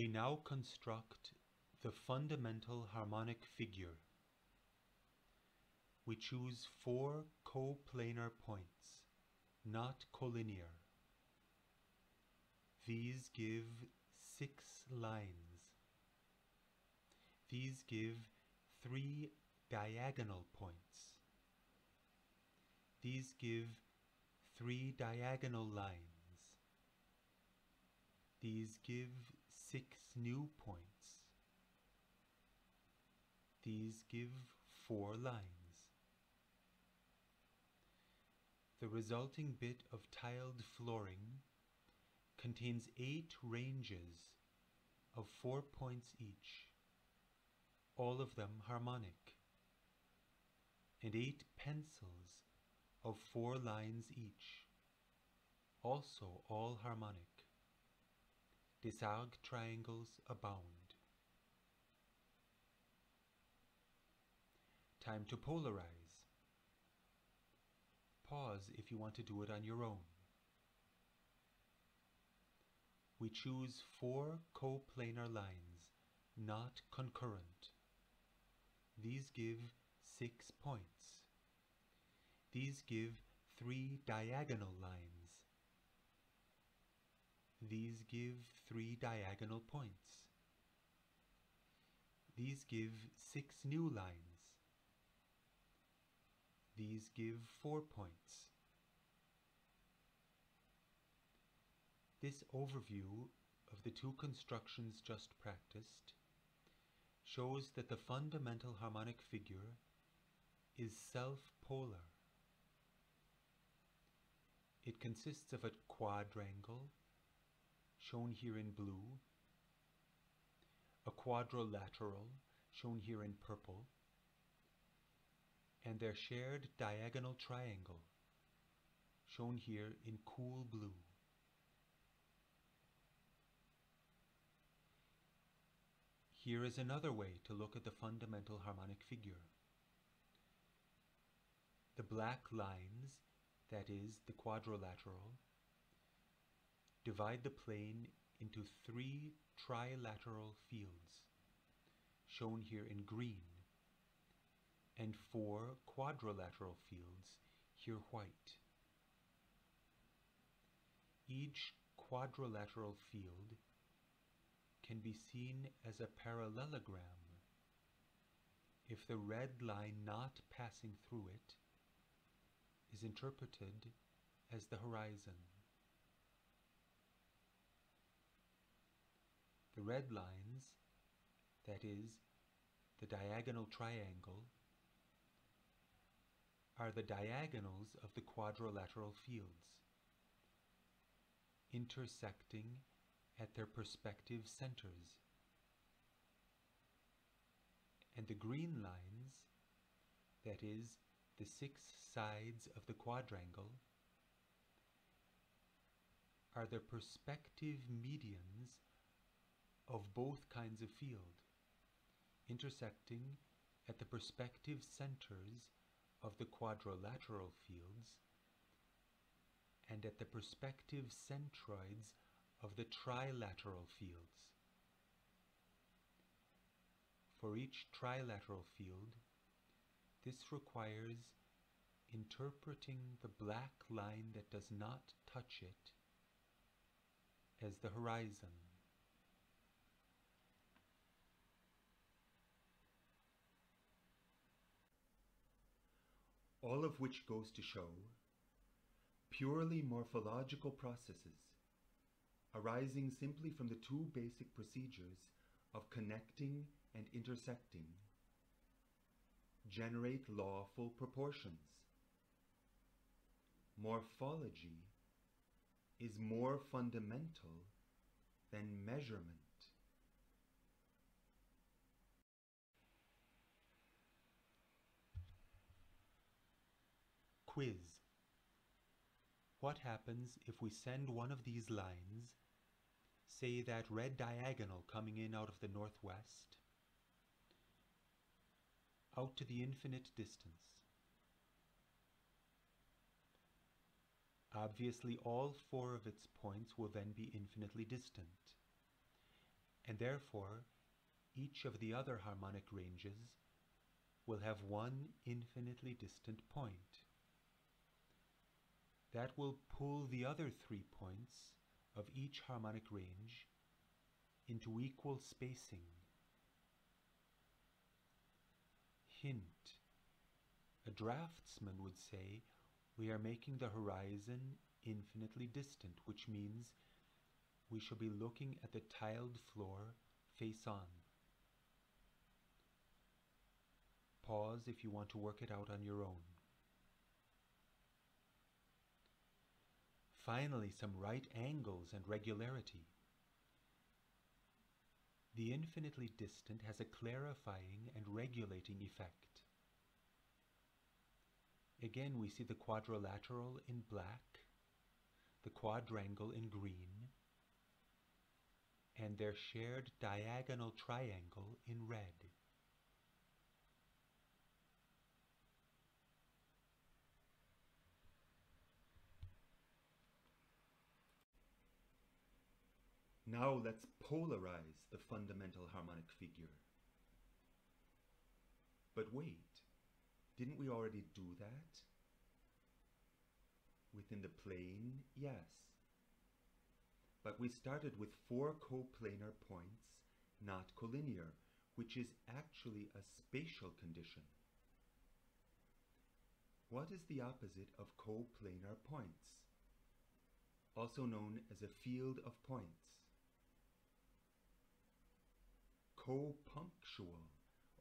We now construct the fundamental harmonic figure. We choose four coplanar points, not collinear. These give six lines. These give three diagonal points. These give three diagonal lines. These give six new points. These give four lines. The resulting bit of tiled flooring contains eight ranges of four points each, all of them harmonic, and eight pencils of four lines each, also all harmonic. Desargues triangles abound. Time to polarize. Pause if you want to do it on your own. We choose four coplanar lines, not concurrent. These give six points. These give three diagonal lines. These give three diagonal points. These give six new lines. These give four points. This overview of the two constructions just practiced shows that the fundamental harmonic figure is self-polar. It consists of a quadrangle, shown here in blue, a quadrilateral, shown here in purple, and their shared diagonal triangle, shown here in cool blue. Here is another way to look at the fundamental harmonic figure. The black lines, that is, the quadrilateral, divide the plane into three trilateral fields, shown here in green, and four quadrilateral fields, here white. Each quadrilateral field can be seen as a parallelogram if the red line not passing through it is interpreted as the horizon. The red lines, that is, the diagonal triangle, are the diagonals of the quadrilateral fields, intersecting at their perspective centers. And the green lines, that is, the six sides of the quadrangle, are the perspective medians of both kinds of field, intersecting at the perspective centers of the quadrilateral fields and at the perspective centroids of the trilateral fields. For each trilateral field, this requires interpreting the black line that does not touch it as the horizon. All of which goes to show purely morphological processes arising simply from the two basic procedures of connecting and intersecting, generate lawful proportions. Morphology is more fundamental than measurement. Quiz. What happens if we send one of these lines say that red diagonal coming in out of the northwest, out to the infinite distance. Obviously all four of its points will then be infinitely distant. and therefore each of the other harmonic ranges will have one infinitely distant point. That will pull the other three points of each harmonic range into equal spacing. Hint. A draftsman would say we are making the horizon infinitely distant, which means we shall be looking at the tiled floor face on. Pause if you want to work it out on your own. Finally, some right angles and regularity. The infinitely distant has a clarifying and regulating effect. Again, we see the quadrilateral in black, the quadrangle in green, and their shared diagonal triangle in red. Now let's polarize the fundamental harmonic figure. But wait, didn't we already do that? Within the plane, yes. But we started with four coplanar points, not collinear, which is actually a spatial condition. What is the opposite of coplanar points? Also known as a field of points co-punctual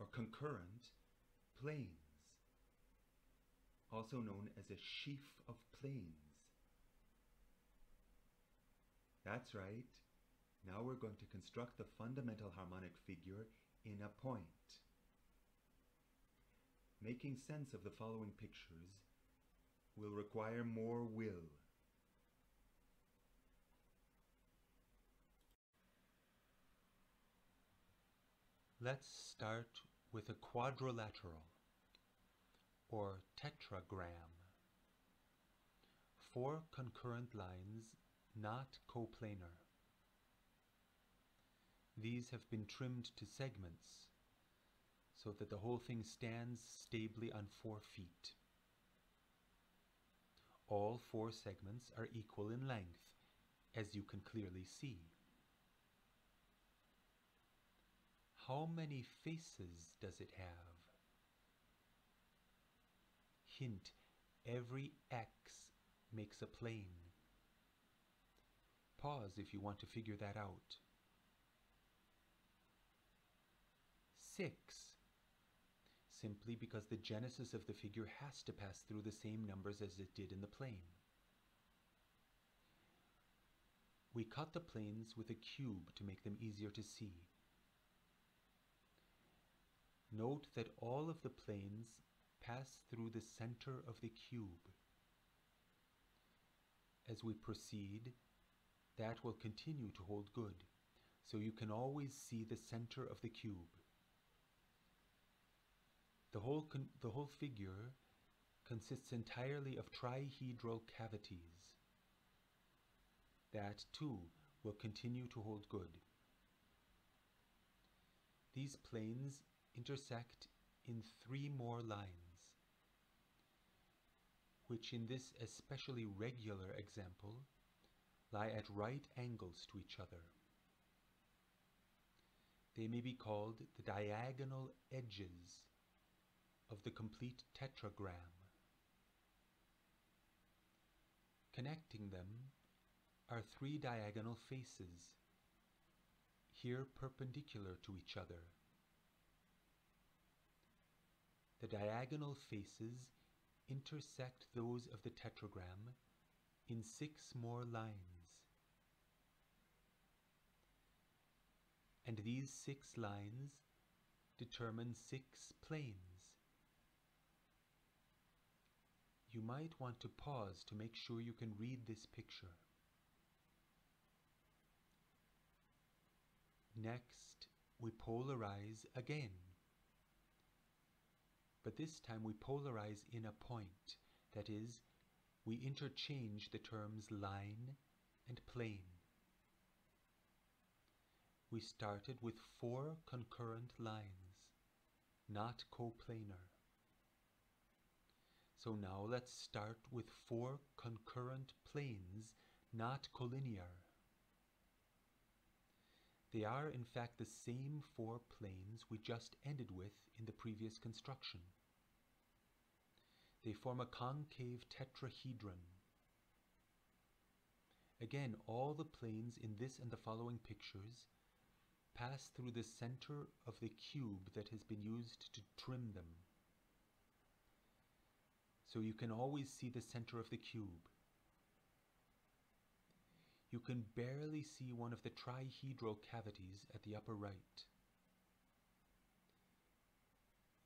or concurrent planes, also known as a sheaf of planes. That's right. Now we're going to construct the fundamental harmonic figure in a point. Making sense of the following pictures will require more will. Let's start with a quadrilateral or tetragram. Four concurrent lines not coplanar. These have been trimmed to segments so that the whole thing stands stably on four feet. All four segments are equal in length, as you can clearly see. How many faces does it have? Hint, every X makes a plane. Pause if you want to figure that out. 6. Simply because the genesis of the figure has to pass through the same numbers as it did in the plane. We cut the planes with a cube to make them easier to see. Note that all of the planes pass through the center of the cube. As we proceed, that will continue to hold good, so you can always see the center of the cube. The whole, the whole figure consists entirely of trihedral cavities. That too will continue to hold good. These planes intersect in three more lines, which in this especially regular example lie at right angles to each other. They may be called the diagonal edges of the complete tetragram. Connecting them are three diagonal faces, here perpendicular to each other the diagonal faces intersect those of the tetragram in six more lines. And these six lines determine six planes. You might want to pause to make sure you can read this picture. Next, we polarize again but this time we polarize in a point, that is, we interchange the terms line and plane. we started with four concurrent lines, not coplanar. So now let's start with four concurrent planes, not collinear. They are in fact the same four planes we just ended with in the previous construction. They form a concave tetrahedron. Again, all the planes in this and the following pictures pass through the center of the cube that has been used to trim them. So you can always see the center of the cube. You can barely see one of the trihedral cavities at the upper right.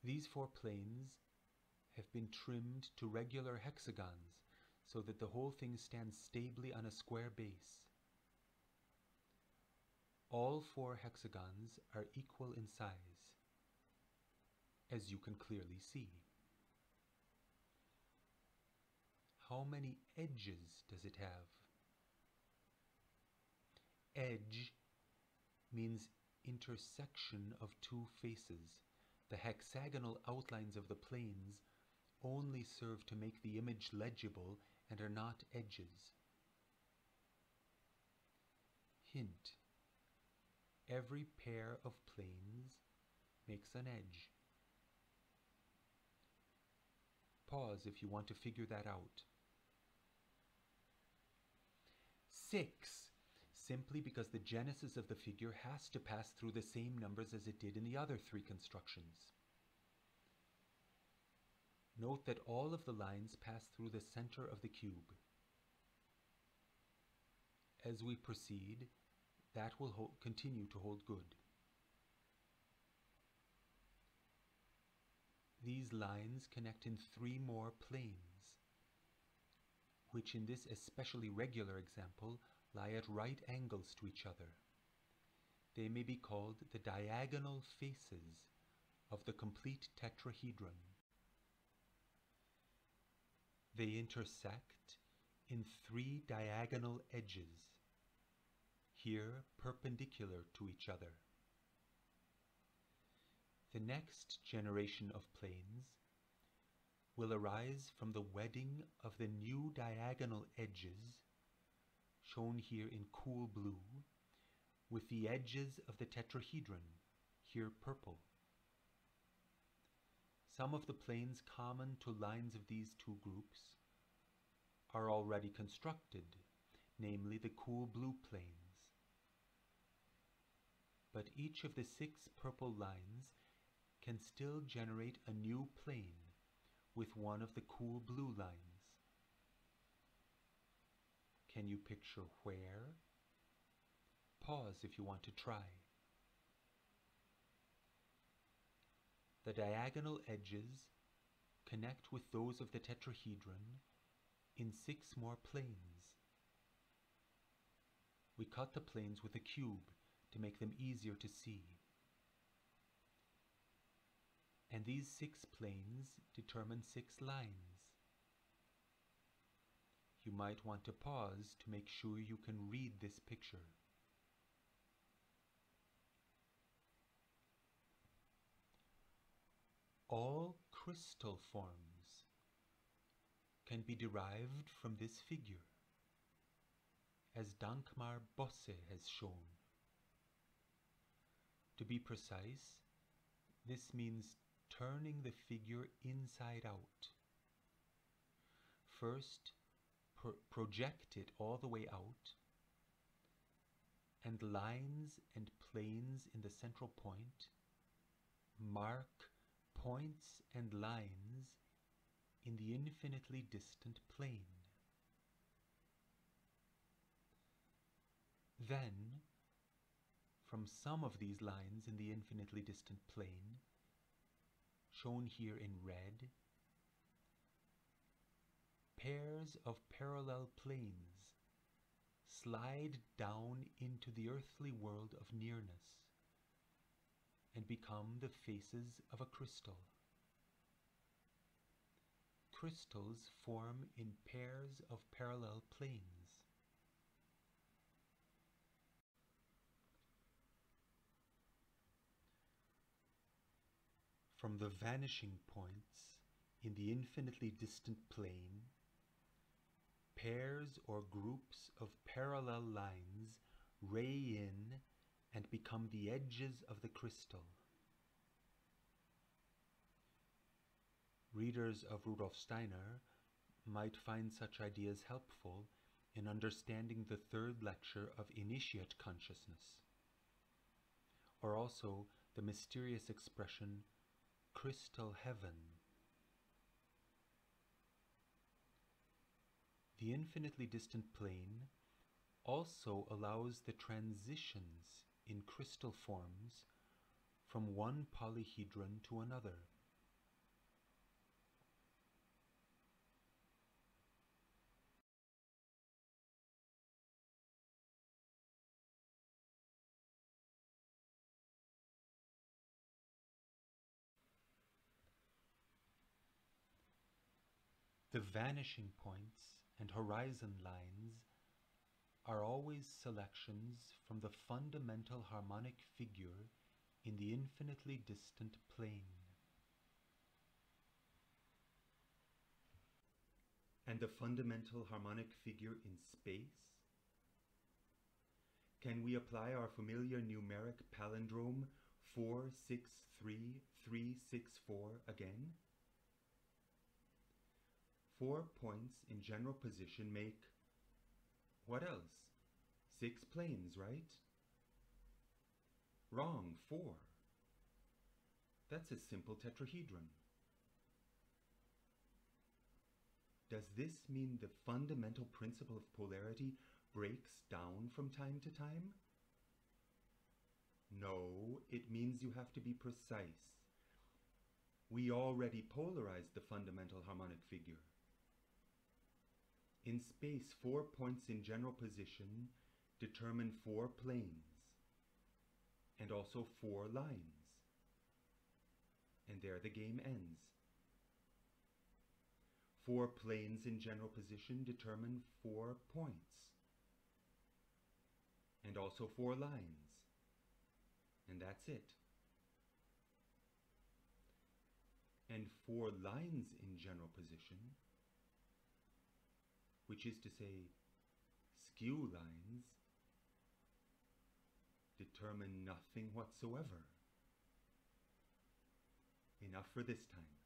These four planes have been trimmed to regular hexagons so that the whole thing stands stably on a square base. All four hexagons are equal in size, as you can clearly see. How many edges does it have? Edge means intersection of two faces. The hexagonal outlines of the planes only serve to make the image legible and are not edges. Hint Every pair of planes makes an edge. Pause if you want to figure that out. 6, simply because the genesis of the figure has to pass through the same numbers as it did in the other three constructions. Note that all of the lines pass through the center of the cube. As we proceed, that will hold, continue to hold good. These lines connect in three more planes, which in this especially regular example lie at right angles to each other. They may be called the diagonal faces of the complete tetrahedron. They intersect in three diagonal edges here perpendicular to each other. The next generation of planes will arise from the wedding of the new diagonal edges, shown here in cool blue, with the edges of the tetrahedron, here purple. Some of the planes common to lines of these two groups are already constructed, namely the cool blue planes. but each of the six purple lines can still generate a new plane with one of the cool blue lines. Can you picture where? Pause if you want to try. The diagonal edges connect with those of the tetrahedron in six more planes. We cut the planes with a cube to make them easier to see. And these six planes determine six lines. You might want to pause to make sure you can read this picture. All crystal forms can be derived from this figure, as Dankmar Bosse has shown. To be precise, this means turning the figure inside out. First, pro project it all the way out, and lines and planes in the central point mark points and lines in the infinitely distant plane. Then, from some of these lines in the infinitely distant plane, shown here in red, pairs of parallel planes slide down into the earthly world of nearness and become the faces of a crystal. Crystals form in pairs of parallel planes. From the vanishing points in the infinitely distant plane, pairs or groups of parallel lines ray in and become the edges of the crystal. Readers of Rudolf Steiner might find such ideas helpful in understanding the third lecture of Initiate Consciousness, or also the mysterious expression crystal heaven. The infinitely distant plane also allows the transitions in crystal forms from one polyhedron to another. The vanishing points and horizon lines are always selections from the fundamental harmonic figure in the infinitely distant plane. And the fundamental harmonic figure in space? Can we apply our familiar numeric palindrome 463364 again? Four points in general position make what else? Six planes, right? Wrong, four. That's a simple tetrahedron. Does this mean the fundamental principle of polarity breaks down from time to time? No, it means you have to be precise. We already polarized the fundamental harmonic figure. In space, four points in general position determine four planes and also four lines. And there the game ends. Four planes in general position determine four points and also four lines. And that's it. And four lines in general position which is to say, skew lines, determine nothing whatsoever. Enough for this time.